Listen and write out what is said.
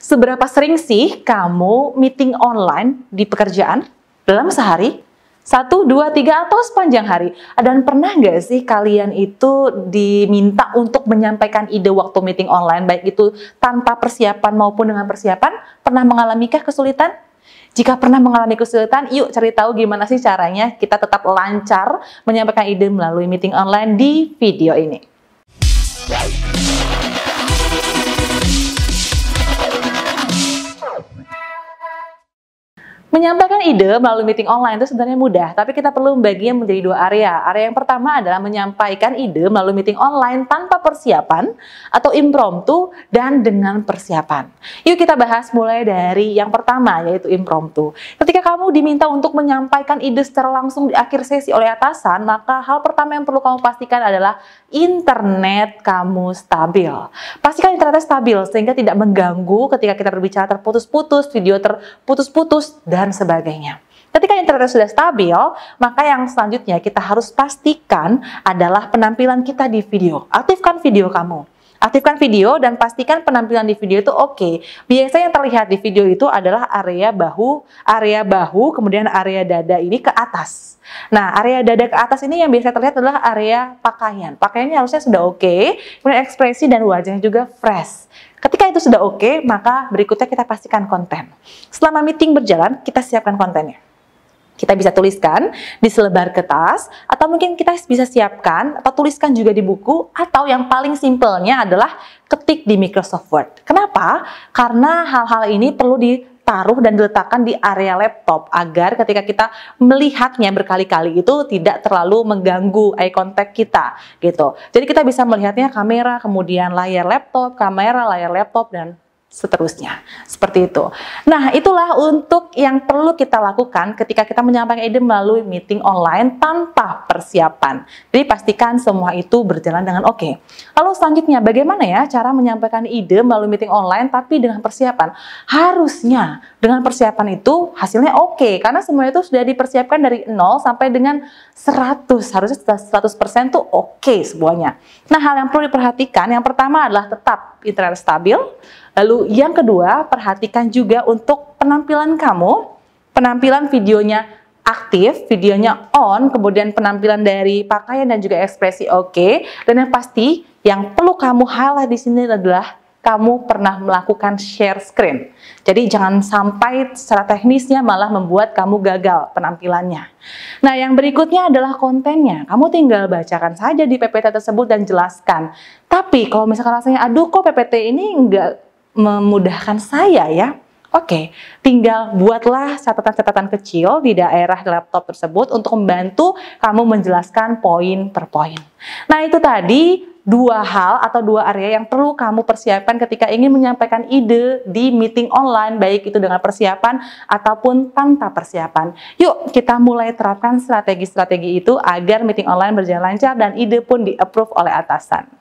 Seberapa sering sih kamu meeting online di pekerjaan dalam sehari? Satu, dua, tiga, atau sepanjang hari. Dan pernah nggak sih kalian itu diminta untuk menyampaikan ide waktu meeting online, baik itu tanpa persiapan maupun dengan persiapan? Pernah mengalamikah kesulitan? Jika pernah mengalami kesulitan, yuk cari tahu gimana sih caranya kita tetap lancar menyampaikan ide melalui meeting online di video ini. Menyampaikan ide melalui meeting online itu sebenarnya mudah, tapi kita perlu membaginya menjadi dua area. Area yang pertama adalah menyampaikan ide melalui meeting online tanpa persiapan atau impromptu dan dengan persiapan. Yuk kita bahas mulai dari yang pertama yaitu impromptu. Ketika kamu diminta untuk menyampaikan ide secara langsung di akhir sesi oleh atasan, maka hal pertama yang perlu kamu pastikan adalah internet kamu stabil. Pastikan internetnya stabil sehingga tidak mengganggu ketika kita berbicara terputus-putus, video terputus-putus, dan sebagainya. Ketika internet sudah stabil, maka yang selanjutnya kita harus pastikan adalah penampilan kita di video. Aktifkan video kamu. Aktifkan video dan pastikan penampilan di video itu oke. Okay. Biasanya yang terlihat di video itu adalah area bahu, area bahu, kemudian area dada ini ke atas. Nah, area dada ke atas ini yang biasa terlihat adalah area pakaian. Pakaiannya harusnya sudah oke, okay, kemudian ekspresi dan wajahnya juga fresh. Itu sudah oke, okay, maka berikutnya kita pastikan konten. Selama meeting berjalan, kita siapkan kontennya. Kita bisa tuliskan di selebar kertas, atau mungkin kita bisa siapkan atau tuliskan juga di buku, atau yang paling simpelnya adalah ketik di Microsoft Word. Kenapa? Karena hal-hal ini perlu ditaruh dan diletakkan di area laptop agar ketika kita melihatnya berkali-kali itu tidak terlalu mengganggu eye contact kita gitu. Jadi kita bisa melihatnya kamera, kemudian layar laptop, kamera, layar laptop dan seterusnya. Seperti itu. Nah, itulah untuk yang perlu kita lakukan ketika kita menyampaikan ide melalui meeting online tanpa persiapan. Jadi pastikan semua itu berjalan dengan oke. Okay. Lalu selanjutnya, bagaimana ya cara menyampaikan ide melalui meeting online tapi dengan persiapan? Harusnya dengan persiapan itu hasilnya oke okay, karena semuanya itu sudah dipersiapkan dari 0 sampai dengan 100. Harusnya 100% tuh oke okay semuanya. Nah, hal yang perlu diperhatikan yang pertama adalah tetap internet stabil, Lalu yang kedua, perhatikan juga untuk penampilan kamu, penampilan videonya aktif, videonya on, kemudian penampilan dari pakaian dan juga ekspresi oke. Okay. Dan yang pasti, yang perlu kamu highlight di sini adalah kamu pernah melakukan share screen. Jadi jangan sampai secara teknisnya malah membuat kamu gagal penampilannya. Nah yang berikutnya adalah kontennya. Kamu tinggal bacakan saja di PPT tersebut dan jelaskan. Tapi kalau misalkan rasanya, aduh kok PPT ini enggak memudahkan saya ya. Oke, tinggal buatlah catatan-catatan kecil di daerah laptop tersebut untuk membantu kamu menjelaskan poin per poin. Nah, itu tadi dua hal atau dua area yang perlu kamu persiapkan ketika ingin menyampaikan ide di meeting online, baik itu dengan persiapan ataupun tanpa persiapan. Yuk, kita mulai terapkan strategi-strategi itu agar meeting online berjalan lancar dan ide pun di-approve oleh atasan.